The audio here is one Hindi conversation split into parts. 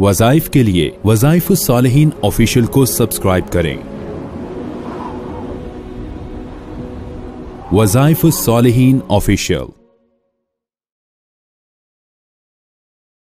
वज़ाइफ के लिए वज़ाइफ सालहीन ऑफिशियल को सब्सक्राइब करें। वज़ाइफ सालहीन ऑफिशियल।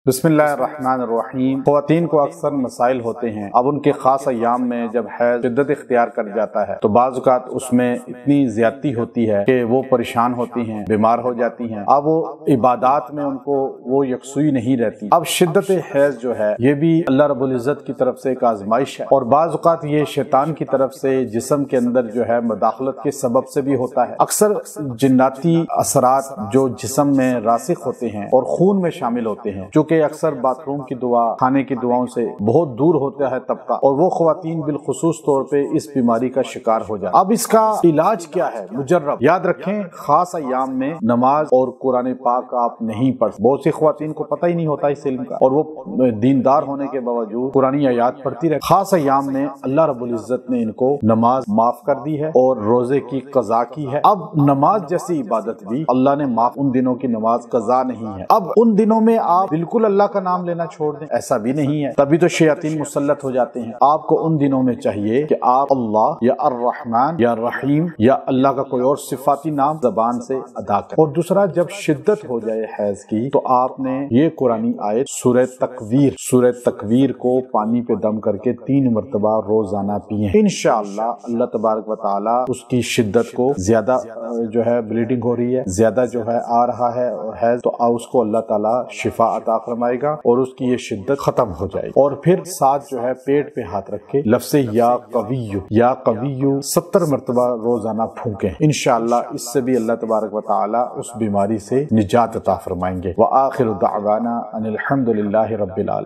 बसमीम खुवान को अक्सर मसाइल होते हैं। अब उनके खास अयाम में जब हैज़ शिद्दत इख्तियार कर जाता है तो बाज़ात उसमें इतनी ज्यादती होती है कि वो परेशान होती हैं, बीमार हो जाती हैं। अब वो इबादत में उनको वो यकसुई नहीं रहती। अब शिद्दत हैज़ जो है, ये भी अल्लाह रबुल्ज़त की तरफ़ से एक आजमाइश है। और बाज़ात ये शैतान की तरफ़ से जिसम के अंदर जो है मदाखलत के सबब से भी होता है। अक्सर जन्नाती असरात जो जिसम में रासिक होते हैं और खून में शामिल होते हैं जो अक्सर बाथरूम की दुआ, खाने की दुआओं से बहुत दूर होता है तबका, और वो खातन बिलखसूस तौर पर इस बीमारी का शिकार हो जाए अब इसका इलाज क्या है? मुजर्रब याद रखें, खास अयाम में नमाज़ और कुरान पाक आप नहीं पढ़ बहुत सी खातन को पता ही नहीं होता इस इल्म का, और वो दीनदार होने के बावजूद कुरानी आयात पढ़ती रहे खास अयाम में अल्लाह रबुल्जत ने इनको नमाज़ माफ़ कर दी है और रोज़े की कजा की है। अब नमाज़ जैसी इबादत भी अल्लाह ने माफ़ उन दिनों की नमाज़ कजा नहीं है। अब उन दिनों में आप बिल्कुल बिल्कुल अल्लाह का नाम लेना छोड़ दें। ऐसा भी नहीं है। तभी तो शयातीन मुसलत हो जाते हैं। आपको उन दिनों में चाहिए कि आप अल्लाह या अर्रहमान या रहीम या अल्लाह का कोई और सिफाती नाम जबान से अदा करें। और दूसरा, जब शिद्दत हो जाए हैज़ की तो आपने ये कुरानी आयत सूर तकवीर सूर तकवीर को पानी पे दम करके तीन मरतबा रोज़ाना पिए। इनशाला अल्लाह तबारक वाली उसकी शिद्दत को ज़्यादा जो है ब्लीडिंग हो रही है, ज़्यादा जो है आ रहा है हैज़ तो उसको अल्लाह ताला शिफा अता फरमाएगा और उसकी ये शिद्दत खत्म हो जाएगी। और फिर साथ जो है पेट पे हाथ रखे लफ्स या कवियु या कवियु सत्तर मरतबा रोज़ाना फूके। इनशाला इससे भी अल्लाह तबारक वाली उस बीमारी से निजात अता फरमाएँगे। व आखिर दावाना रबालम